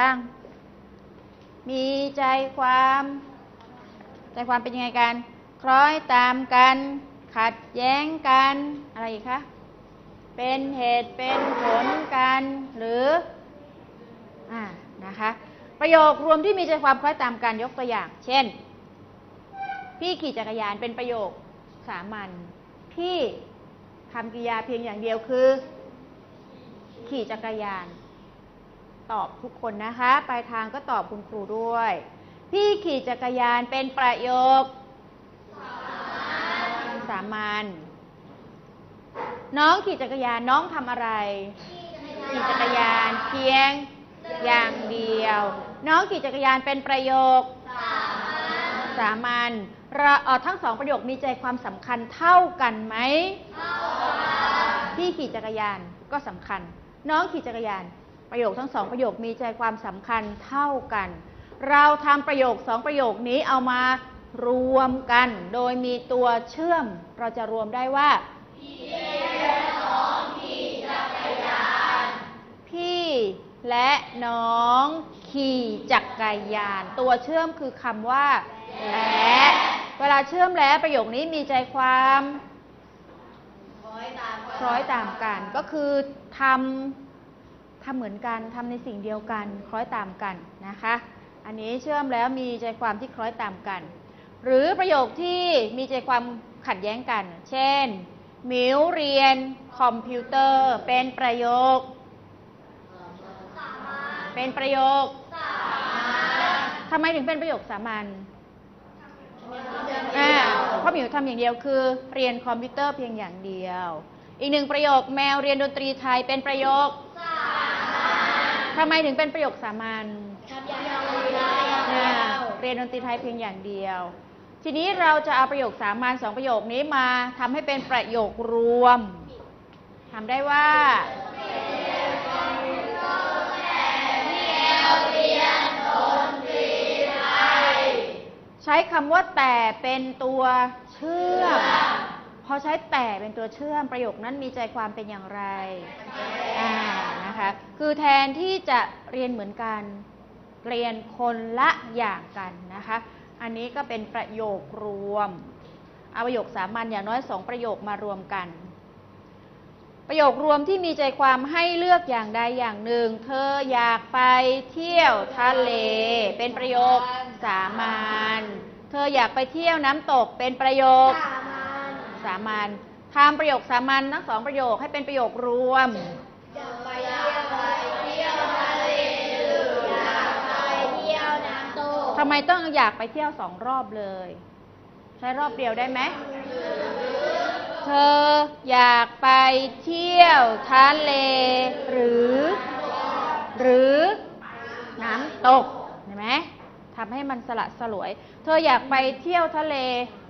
บ้าง มีใจความ ใจความเป็นยังไงกัน คล้อยตามกัน ขัดแย้งกัน อะไรอีกคะ เป็นเหตุเป็นผลกัน หรือ อ่า นะคะ ประโยครวมที่มีใจความคล้อยตามกันยกตัวอย่าง เช่น พี่ขี่จักรยานเป็นประโยคสามัญ พี่ทำกริยาเพียงอย่างเดียวคือ ขี่จักรยาน ตอบทุกคนนะคะ ปลายทางก็ตอบคุณครูด้วย พี่ขี่จักรยานเป็นประโยค สามัญน้องขี่จักรยานน้องทำอะไร ขี่จักรยานเพียงอย่างเดียว น้องขี่จักรยานเป็นประโยค สามัญเราเอ่อทั้งสองประโยคมีใจความสำคัญเท่ากันไหมพี่ขี่จักรยานก็สำคัญ น้องขี่จักรยาน ประโยคทั้งสองประโยคมีใจความสำคัญเท่ากัน เราทำประโยคสองประโยคนี้เอามารวมกัน โดยมีตัวเชื่อม เราจะรวมได้ว่า พี่และน้องขี่จักรยานตัวเชื่อมคือคำว่า และเวลาเชื่อมและประโยคนี้มีใจความคล้อยตามกันก็คือทำ ทำเหมือนกันทำในสิ่งเดียวกัน คล้อยตามกันนะคะ อันนี้เชื่อมแล้วมีใจความที่คล้อยตามกัน หรือประโยคที่มีใจความขัดแย้งกัน เช่นหมิวเรียนคอมพิวเตอร์เป็นประโยค เป็นประโยคทำไมถึงเป็นประโยคสามัญอ่าเพราะหมิวทำอย่างเดียวคือ เรียนคอมพิวเตอร์เพียงอย่างเดียว อีกหนึ่งประโยคแมวเรียนดนตรีไทยเป็นประโยค ทำไมถึงเป็นประโยคสามัญอ่าเรียนดนตรีไทยเพียงอย่างเดียว ทีนี้เราจะเอาประโยคสามัญสองประโยคนี้มาทำให้เป็นประโยครวมทำได้ว่า ใช้คำว่าแต่เป็นตัวเชื่อม พอใช้แต่เป็นตัวเชื่อมประโยคนั้นมีใจความเป็นอย่างไรอ่า คะคือแทนที่จะเรียนเหมือนกัน เรียนคนละอย่างกันนะคะ อันนี้ก็เป็นประโยครวม เอาประโยคสามัญอย่างน้อยสองประโยคมารวมกัน ประโยครวมที่มีใจความให้เลือกอย่างใดอย่างหนึ่ง เธออยากไปเที่ยวทะเล เป็นประโยคสามัญ เธออยากไปเที่ยวน้ำตก เป็นประโยคสามัญทำประโยคสามัญทั้งสองประโยคให้เป็นประโยครวม ทำไมต้องอยากไปเที่ยวสองรอบเลย ใช้รอบเดียวได้ไหมเธออยากไปเที่ยวทะเล หรือ หรือน้ำตกเห็นไหมทำให้มันสละสลวย เธออยากไปเที่ยวทะเล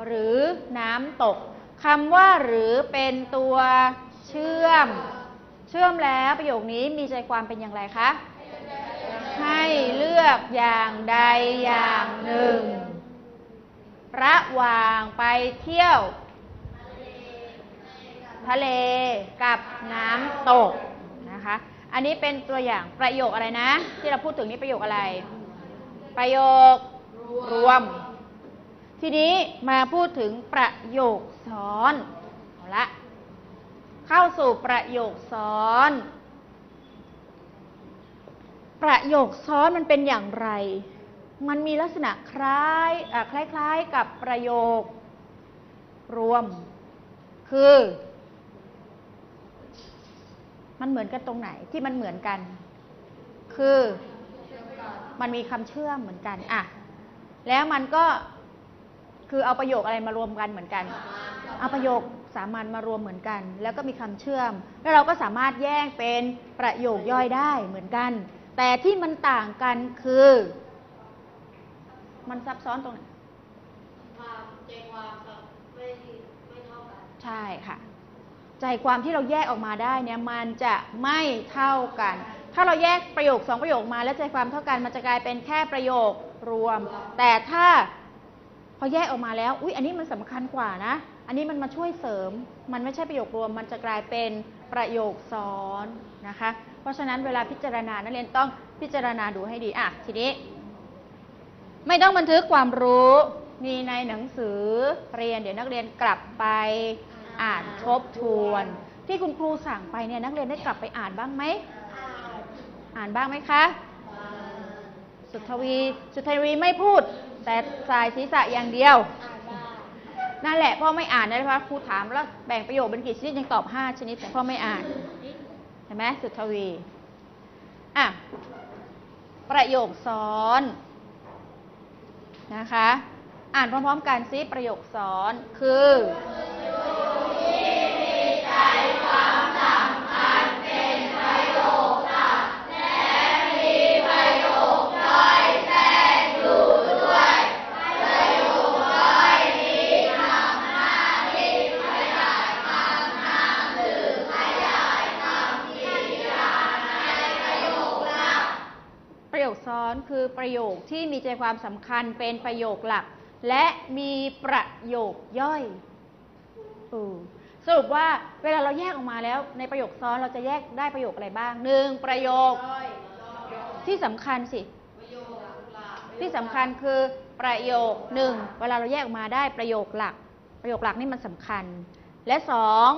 หรือน้ำตกคำว่าหรือเป็นตัวเชื่อม เชื่อมแล้วประโยคนี้มีใจความเป็นอย่างไรคะ ให้เลือกอย่างใดอย่างหนึ่ง ระหว่างไปเที่ยว ทะเลกับน้ำตกนะคะ อันนี้เป็นตัวอย่างประโยคอะไรนะ ที่เราพูดถึงนี่ประโยคอะไร ประโยครวม ทีนี้มาพูดถึงประโยคซ้อน เอาละ เข้าสู่ประโยคซ้อน ประโยคซ้อนมันเป็นอย่างไร มันมีลักษณะคล้ายคล้ายๆกับประโยครวม คือ มันเหมือนกันตรงไหนที่มันเหมือนกัน คือมันมีคำเชื่อมเหมือนกันอะแล้วมันก็คือเอาประโยคอะไรมารวมกันเหมือนกัน เอาประโยค สามัญมารวมเหมือนกัน แล้วก็มีคำเชื่อม แล้วเราก็สามารถแยกเป็นประโยคย่อยได้เหมือนกัน แต่ที่มันต่างกันคือ มันซับซ้อนตรงไหนใช่ค่ะ ใจความที่เราแยกออกมาได้เนี่ยมันจะไม่เท่ากัน ถ้าเราแยกประโยคสองประโยคมา แล้วใจความเท่ากันมันจะกลายเป็นแค่ประโยครวม แต่ถ้าพอแยกออกมาแล้ว อุ๊ย อันนี้มันสำคัญกว่านะ อันนี้มันมาช่วยเสริม มันไม่ใช่ประโยครวม มันจะกลายเป็นประโยคซ้อนนะคะ เพราะฉะนั้นเวลาพิจารณานักเรียนต้องพิจารณาดูให้ดีอะทีนี้ ไม่ต้องบันทึกความรู้ มีในหนังสือเรียนเดี๋ยวนักเรียนกลับไปอ่านทบทวน ที่คุณครูสั่งไปเนี่ยนักเรียนได้กลับไปอ่านบ้างไหมอ่านบ้างไหมคะ สุทวี สุทวีไม่พูด แต่สายศีรษะอย่างเดียว นั่นแหละพ่อไม่อ่านนะคะครูถามแล้วแบ่งประโยคเป็นกี่ชนิดยังตอบห้าชนิดแต่พ่อไม่อ่านเห็นไหมสุทวีอะประโยคซ้อนนะคะ อ่านพร้อมๆกันซิประโยคซ้อนคือ ประโยคที่มีใจความสำคัญเป็นประโยคหลัก และมีประโยคย่อยอสรุปว่าเวลาเราแยกออกมาแล้ว ในประโยคซ้อนเราจะแยกได้ประโยคอะไรบ้างหนึ่งประโยคที่สำคัญสิที่สำคัญคือประโยคหนึ่งเวลาเราแยกออกมาได้ประโยคหลัก ประโยคหลักนี่มันสำคัญ และสอง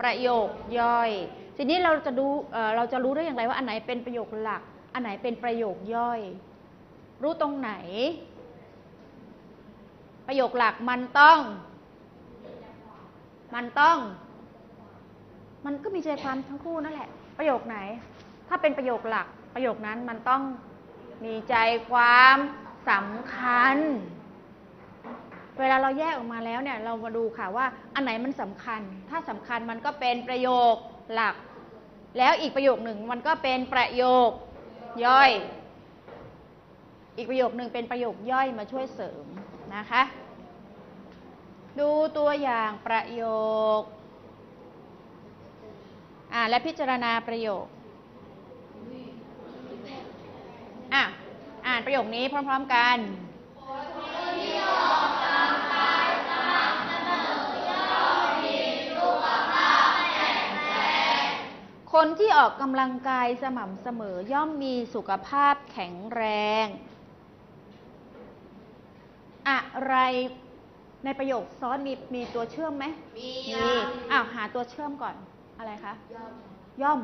ประโยคย่อย ทีนี้เราจะดูเอ่อเราจะรู้ได้อย่างไรว่าอันไหนเป็นประโยคหลัก อันไหนเป็นประโยคย่อย รู้ตรงไหน ประโยคหลักมันต้อง มันต้อง มันก็มีใจความทั้งคู่นั่นแหละ ประโยคไหน ถ้าเป็นประโยคหลัก ประโยคนั้นมันต้องมีใจความสำคัญ เวลาเราแยกออกมาแล้วเนี่ย เรามาดูค่ะว่า อันไหนมันสำคัญ ถ้าสำคัญมันก็เป็นประโยคหลัก แล้วอีกประโยคหนึ่งมันก็เป็นประโยคย่อย อีกประโยคหนึ่งเป็นประโยคย่อยมาช่วยเสริมนะคะ ดูตัวอย่างประโยคอ่าและพิจารณาประโยคอะอ่านประโยคนี้พร้อม ๆกันคนที่ออกกำลังกายสม่ำเสมอย่อมมีสุขภาพแข็งแรง อะไรในประโยคซ้อนมีมีตัวเชื่อมไหมมีมีอ้าวหาตัวเชื่อมก่อนอะไรคะย่อม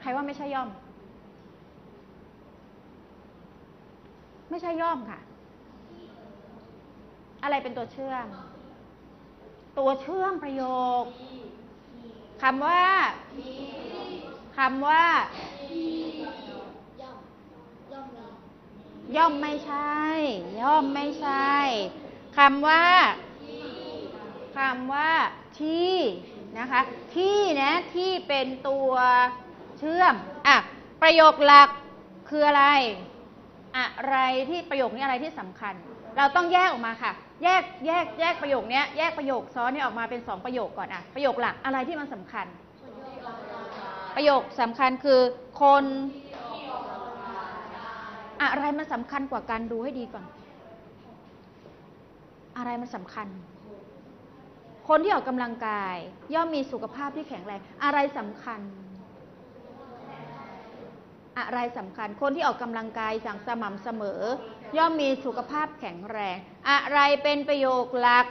ใครว่าไม่ใช่ย่อม ไม่ใช่ย่อมค่ะ อะไรเป็นตัวเชื่อม ตัวเชื่อมประโยคคำว่าคำว่า ย่อมไม่ใช่ ย่อมไม่ใช่คำว่าคำว่าที่นะคะ ที่นะที่เป็นตัวเชื่อมอะประโยคหลักคืออะไร อะไรที่ประโยคนี้อะไรที่สำคัญ เราต้องแยกออกมาค่ะ แยกแยกแยกประโยคนี้แยกประโยคซ้อนนี่ออกมาเป็นสองประโยคก่อนอะประโยคหลักอะไรที่มันสำคัญ ประโยคสำคัญคือคน อะไรมันสำคัญกว่ากันดูให้ดีก่อน อะไรมันสำคัญ คนที่ออกกำลังกาย ย่อมมีสุขภาพที่แข็งแรง อะไรสำคัญ อะไรสำคัญ คนที่ออกกำลังกายสั่งสม่ำเสมอ ย่อมมีสุขภาพแข็งแรง อะไรเป็นประโยคหลัก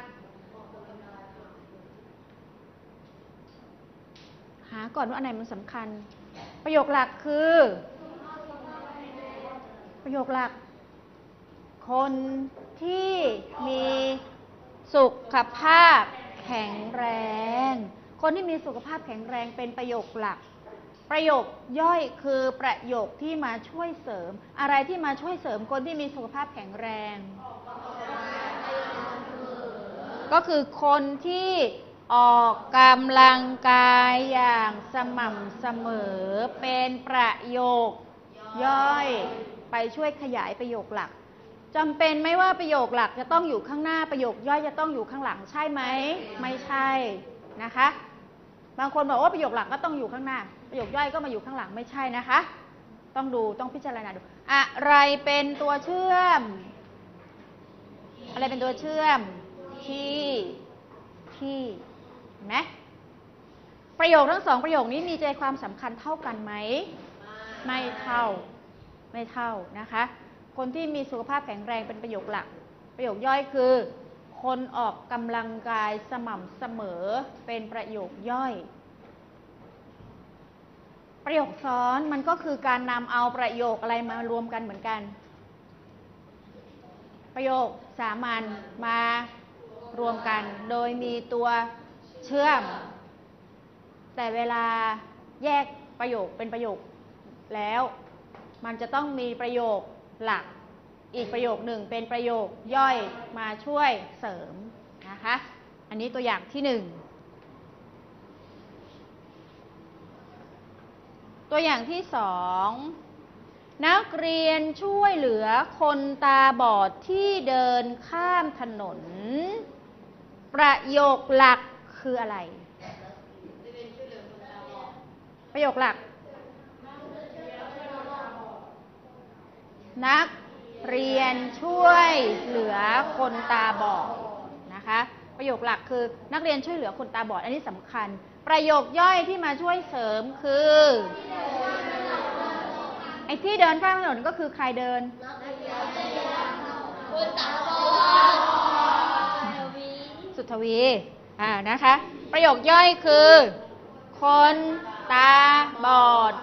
หาก่อนว่าอันไหนมันสำคัญ ประโยคหลักคือ ประโยคหลัก คนที่มีสุขภาพแข็งแรง คนที่มีสุขภาพแข็งแรงเป็นประโยคหลัก ประโยคย่อยคือประโยคที่มาช่วยเสริม อะไรที่มาช่วยเสริมคนที่มีสุขภาพแข็งแรง ก็คือคนที่ออกกำลังกายอย่างสม่ำเสมอเป็นประโยคย่อย ไปช่วยขยายประโยคหลักจำเป็นไหมว่าประโยคหลักจะต้องอยู่ข้างหน้าประโยคย่อยจะต้องอยู่ข้างหลังใช่ไหมไม่ใช่นะคะ บางคนบอกว่าประโยคหลักก็ต้องอยู่ข้างหน้า ประโยคย่อยก็มาอยู่ข้างหลังไม่ใช่นะคะ ต้องดูต้องพิจารณาดูอะไรเป็นตัวเชื่อม อะไรเป็นตัวเชื่อม ที่ที่เห็นไหมประโยคทั้งสองประโยคนี้มีใจความสำคัญเท่ากันไหมไม่เท่า ไม่เท่านะคะ คนที่มีสุขภาพแข็งแรงเป็นประโยคหลัก ประโยคย่อยคือ คนออกกำลังกายสม่ำเสมอเป็นประโยคย่อย ประโยคซ้อนมันก็คือการนำเอาประโยคอะไรมารวมกันเหมือนกัน ประโยคสามัญมารวมกัน โดยมีตัวเชื่อม แต่เวลาแยกประโยคเป็นประโยคแล้ว มันจะต้องมีประโยคหลัก อีกประโยคหนึ่งเป็นประโยคย่อยมาช่วยเสริมนะคะ อันนี้ตัวอย่างที่หนึ่งตัวอย่างที่สองนักเรียนช่วยเหลือคนตาบอดที่เดินข้ามถนน ประโยคหลักคืออะไร ประโยคหลัก นักเรียนช่วยเหลือคนตาบอดนะคะ ประโยคหลักคือนักเรียนช่วยเหลือคนตาบอด อันนี้สำคัญ ประโยคย่อยที่มาช่วยเสริมคือไอ้ที่เดินข้ามถนนก็คือใครเดินสุทวีอ่านะคะ ประโยคย่อยคือ คนตาบอด